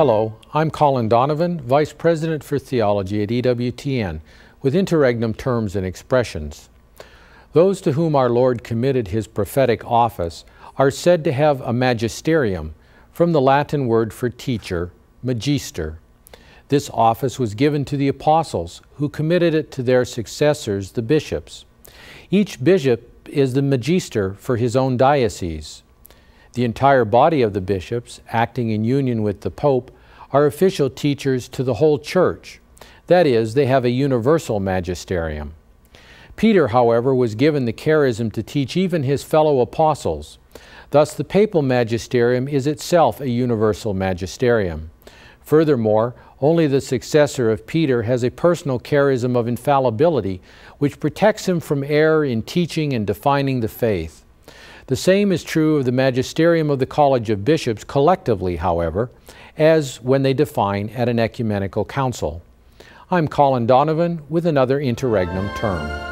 Hello, I'm Colin Donovan, Vice President for Theology at EWTN, with interregnum terms and expressions. Those to whom our Lord committed his prophetic office are said to have a magisterium, from the Latin word for teacher, magister. This office was given to the apostles, who committed it to their successors, the bishops. Each bishop is the magister for his own diocese. The entire body of the bishops, acting in union with the Pope, are official teachers to the whole church. That is, they have a universal magisterium. Peter, however, was given the charism to teach even his fellow apostles. Thus, the papal magisterium is itself a universal magisterium. Furthermore, only the successor of Peter has a personal charism of infallibility, which protects him from error in teaching and defining the faith. The same is true of the magisterium of the College of Bishops collectively, however, as when they define at an ecumenical council. I'm Colin Donovan with another interregnum term.